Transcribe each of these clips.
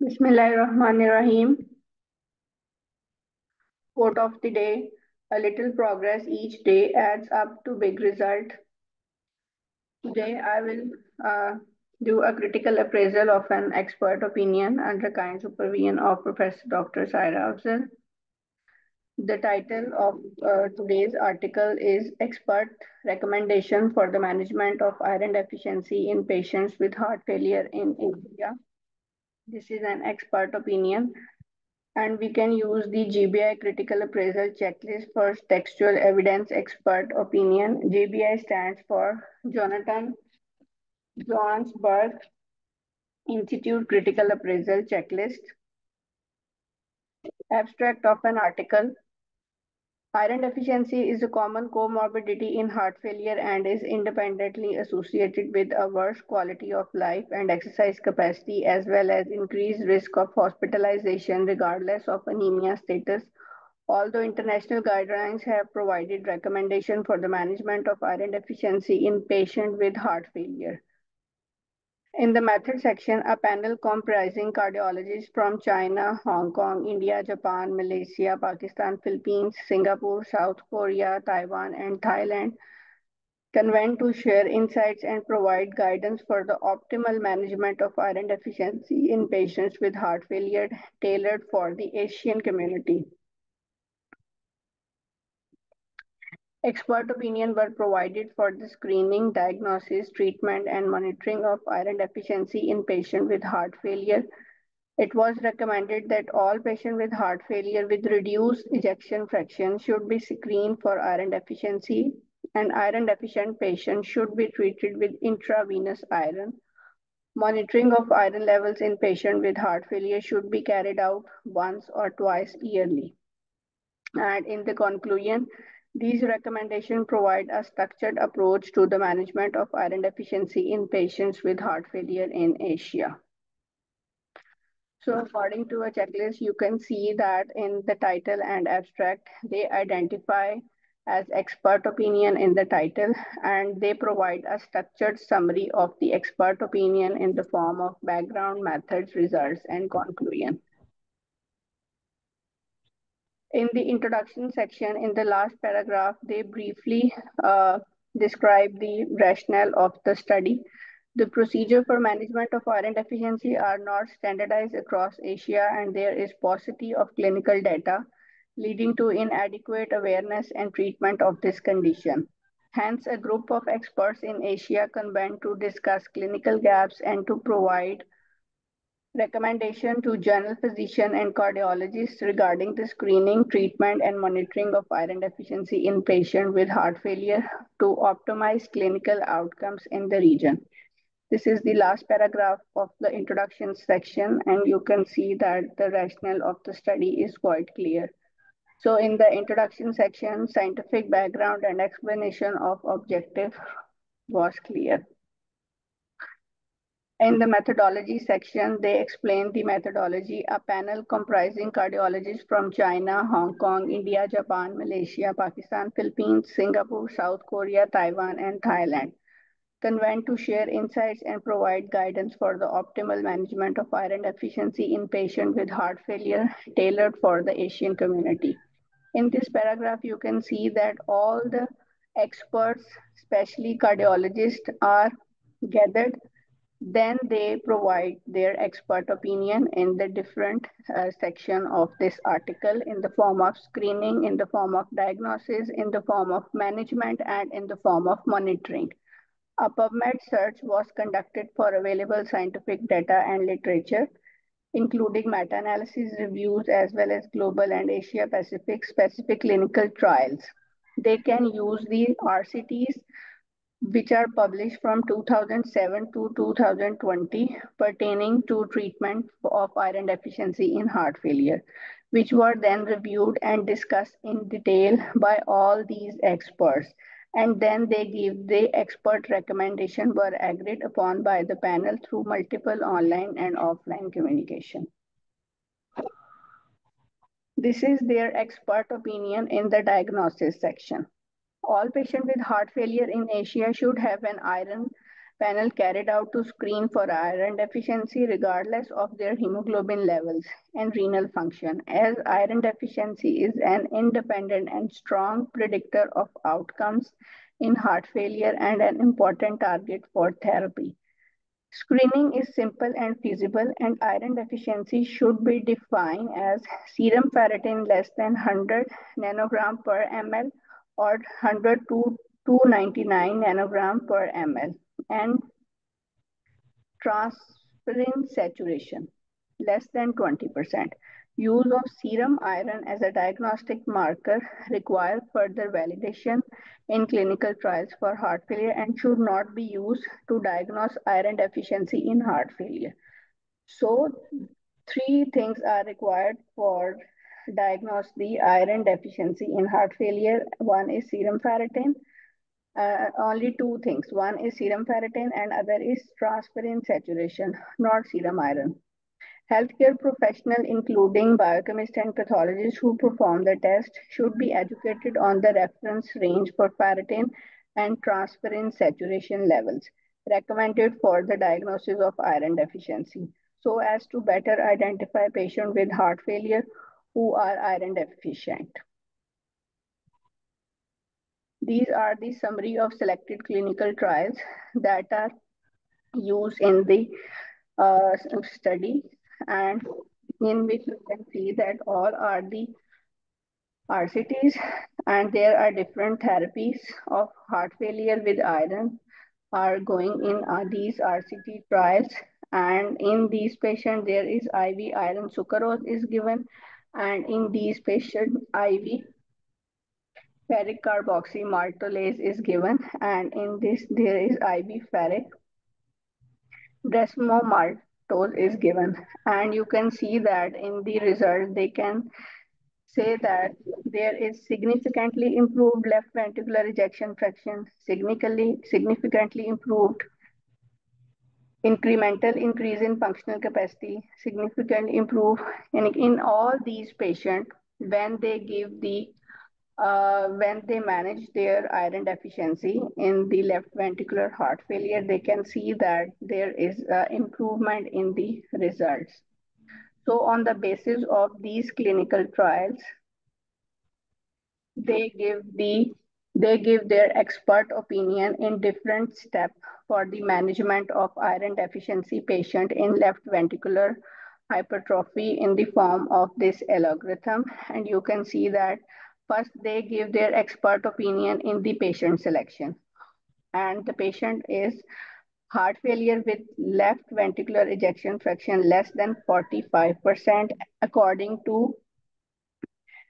Bismillahirrahmanirrahim. Quote of the day, a little progress each day adds up to big result. Today I will uh, do a critical appraisal of an expert opinion under kind supervision of Professor Dr. Saira Afzal. The title of uh, today's article is Expert Recommendation for the Management of Iron Deficiency in Patients with Heart Failure in India. This is an expert opinion and we can use the JBI Critical Appraisal Checklist for Textual Evidence Expert Opinion. JBI stands for Jonathan Johannesburg Institute Critical Appraisal Checklist. Abstract of an article. Iron deficiency is a common comorbidity in heart failure and is independently associated with a worse quality of life and exercise capacity, as well as increased risk of hospitalization regardless of anemia status. Although international guidelines have provided recommendation for the management of iron deficiency in patients with heart failure. In the method section, a panel comprising cardiologists from China, Hong Kong, India, Japan, Malaysia, Pakistan, Philippines, Singapore, South Korea, Taiwan, and Thailand convened to share insights and provide guidance for the optimal management of iron deficiency in patients with heart failure tailored for the Asian community. Expert opinion were provided for the screening, diagnosis, treatment, and monitoring of iron deficiency in patients with heart failure. It was recommended that all patients with heart failure with reduced ejection fraction should be screened for iron deficiency, and iron deficient patients should be treated with intravenous iron. Monitoring of iron levels in patients with heart failure should be carried out once or twice yearly. And in the conclusion, these recommendations provide a structured approach to the management of iron deficiency in patients with heart failure in Asia. So according to a checklist, you can see that in the title and abstract, they identify as expert opinion in the title, and they provide a structured summary of the expert opinion in the form of background methods, results, and conclusion. In the introduction section, in the last paragraph, they briefly uh, describe the rationale of the study. The procedure for management of iron deficiency are not standardized across Asia and there is paucity of clinical data leading to inadequate awareness and treatment of this condition. Hence, a group of experts in Asia convened to discuss clinical gaps and to provide recommendation to general physician and cardiologists regarding the screening, treatment, and monitoring of iron deficiency in patients with heart failure to optimize clinical outcomes in the region. This is the last paragraph of the introduction section, and you can see that the rationale of the study is quite clear. So in the introduction section, scientific background and explanation of objective was clear. In the methodology section, they explain the methodology. A panel comprising cardiologists from China, Hong Kong, India, Japan, Malaysia, Pakistan, Philippines, Singapore, South Korea, Taiwan, and Thailand convened to share insights and provide guidance for the optimal management of iron deficiency in patients with heart failure tailored for the Asian community. In this paragraph, you can see that all the experts, especially cardiologists, are gathered then they provide their expert opinion in the different uh, section of this article in the form of screening, in the form of diagnosis, in the form of management, and in the form of monitoring. A PubMed search was conducted for available scientific data and literature, including meta-analysis reviews as well as global and Asia Pacific specific clinical trials. They can use the RCTs which are published from 2007 to 2020 pertaining to treatment of iron deficiency in heart failure, which were then reviewed and discussed in detail by all these experts. And then they give the expert recommendation were agreed upon by the panel through multiple online and offline communication. This is their expert opinion in the diagnosis section all patients with heart failure in Asia should have an iron panel carried out to screen for iron deficiency regardless of their hemoglobin levels and renal function, as iron deficiency is an independent and strong predictor of outcomes in heart failure and an important target for therapy. Screening is simple and feasible, and iron deficiency should be defined as serum ferritin less than 100 nanogram per ml or 100 to 299 nanogram per ml and transferrin saturation less than 20%. Use of serum iron as a diagnostic marker require further validation in clinical trials for heart failure and should not be used to diagnose iron deficiency in heart failure. So three things are required for diagnose the iron deficiency in heart failure. One is serum ferritin, uh, only two things. One is serum ferritin and other is transferrin saturation, not serum iron. Healthcare professional, including biochemists and pathologists who perform the test, should be educated on the reference range for ferritin and transferrin saturation levels recommended for the diagnosis of iron deficiency so as to better identify patients with heart failure who are iron deficient. These are the summary of selected clinical trials that are used in the uh, study and in which you can see that all are the RCTs and there are different therapies of heart failure with iron are going in uh, these RCT trials and in these patients there is IV iron sucrose is given and in these patients IV ferric carboxymaltose is given and in this there is IV ferric. derisomaltose is given and you can see that in the result they can say that there is significantly improved left ventricular ejection fraction significantly significantly improved incremental increase in functional capacity significant improve and in all these patients when they give the uh, when they manage their iron deficiency in the left ventricular heart failure, they can see that there is improvement in the results. So on the basis of these clinical trials, they give the they give their expert opinion in different steps for the management of iron deficiency patient in left ventricular hypertrophy in the form of this algorithm. And you can see that First, they give their expert opinion in the patient selection. And the patient is heart failure with left ventricular ejection fraction less than 45% according to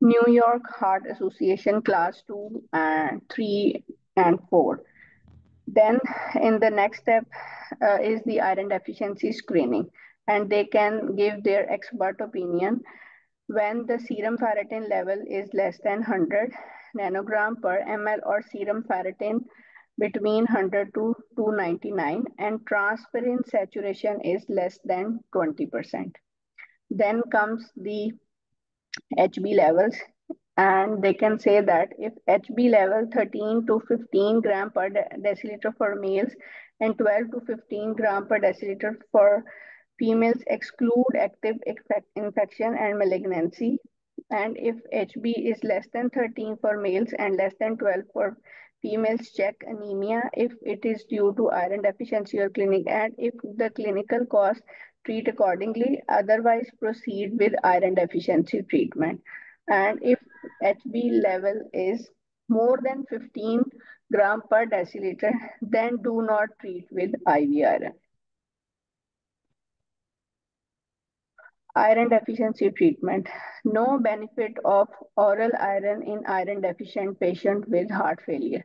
New York Heart Association class 2 and 3 and 4. Then in the next step uh, is the iron deficiency screening and they can give their expert opinion when the serum ferritin level is less than 100 nanogram per ml or serum ferritin between 100 to 299 and transferrin saturation is less than 20%. Then comes the HB levels and they can say that if HB level 13 to 15 gram per deciliter for males and 12 to 15 gram per deciliter for females exclude active infection and malignancy. And if HB is less than 13 for males and less than 12 for females, check anemia if it is due to iron deficiency or clinic. And if the clinical cause, treat accordingly. Otherwise, proceed with iron deficiency treatment. And if HB level is more than 15 gram per deciliter, then do not treat with IV iron. Iron deficiency treatment. No benefit of oral iron in iron deficient patient with heart failure.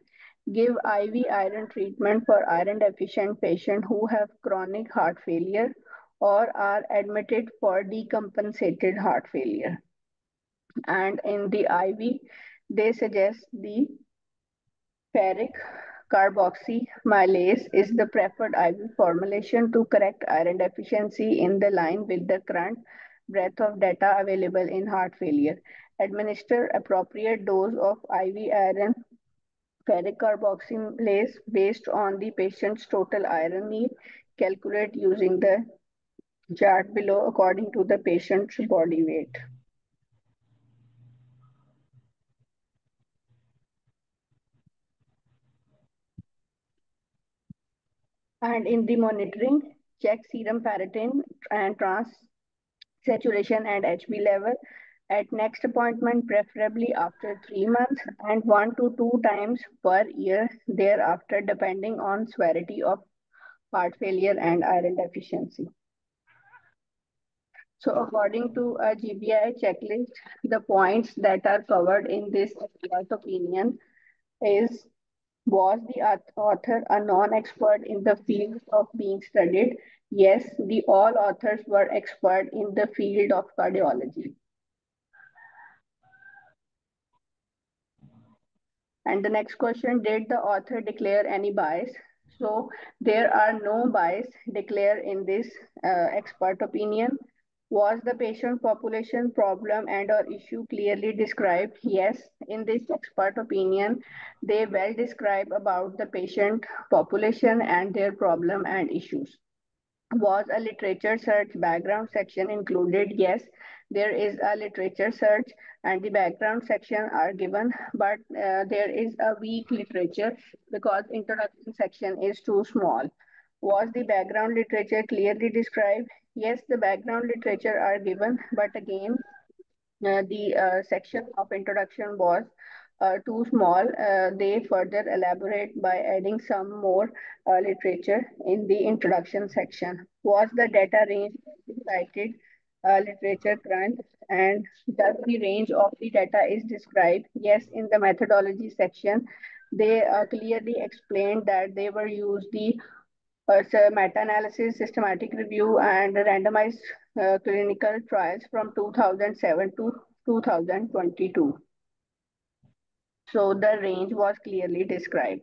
Give IV iron treatment for iron deficient patient who have chronic heart failure or are admitted for decompensated heart failure. And in the IV, they suggest the ferric carboxymaltose is the preferred IV formulation to correct iron deficiency in the line with the current breadth of data available in heart failure. Administer appropriate dose of IV iron ferric carboxylase based on the patient's total iron need. Calculate using the chart below according to the patient's body weight. And in the monitoring, check serum ferritin and trans saturation and HB level at next appointment, preferably after three months and one to two times per year thereafter, depending on severity of heart failure and iron deficiency. So according to a JBI checklist, the points that are covered in this opinion is was the author a non-expert in the field of being studied? Yes, the all authors were expert in the field of cardiology. And the next question, did the author declare any bias? So there are no bias declared in this uh, expert opinion. Was the patient population problem and or issue clearly described? Yes, in this expert opinion, they well describe about the patient population and their problem and issues. Was a literature search background section included? Yes, there is a literature search and the background section are given, but uh, there is a weak literature because introduction section is too small. Was the background literature clearly described? Yes, the background literature are given, but again, uh, the uh, section of introduction was uh, too small. Uh, they further elaborate by adding some more uh, literature in the introduction section. Was the data range cited uh, literature current and does the range of the data is described? Yes, in the methodology section, they clearly explained that they were used the uh, meta-analysis, systematic review, and randomized uh, clinical trials from 2007 to 2022. So the range was clearly described.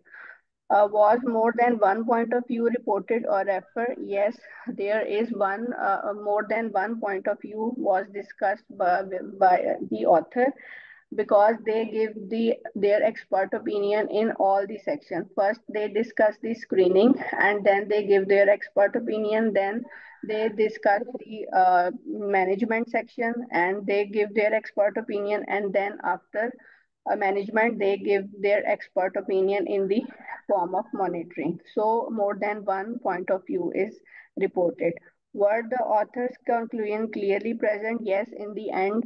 Uh, was more than one point of view reported or referred? Yes, there is one, uh, more than one point of view was discussed by, by the author because they give the their expert opinion in all the sections. First, they discuss the screening and then they give their expert opinion. Then they discuss the uh, management section and they give their expert opinion. And then after uh, management, they give their expert opinion in the form of monitoring. So more than one point of view is reported. Were the author's conclusion clearly present? Yes, in the end,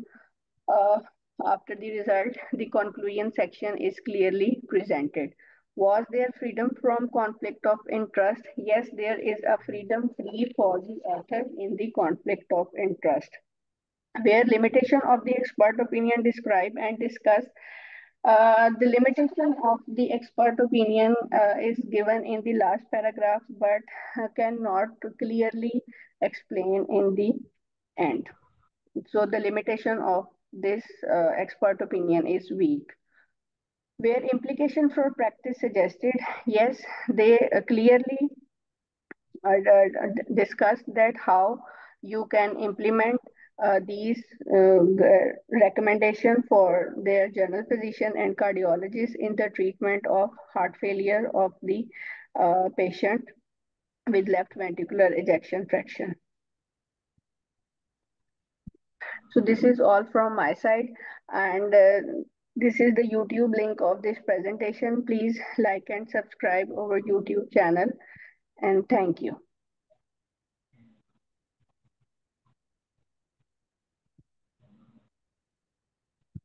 uh, after the result, the conclusion section is clearly presented. Was there freedom from conflict of interest? Yes, there is a freedom free for the author in the conflict of interest. Where limitation of the expert opinion described and discussed, uh, the limitation of the expert opinion uh, is given in the last paragraph, but cannot clearly explain in the end. So the limitation of this uh, expert opinion is weak. Where implication for practice suggested, yes, they uh, clearly uh, discussed that how you can implement uh, these uh, recommendation for their general physician and cardiologist in the treatment of heart failure of the uh, patient with left ventricular ejection fraction. So this is all from my side and uh, this is the YouTube link of this presentation. Please like and subscribe our YouTube channel and thank you.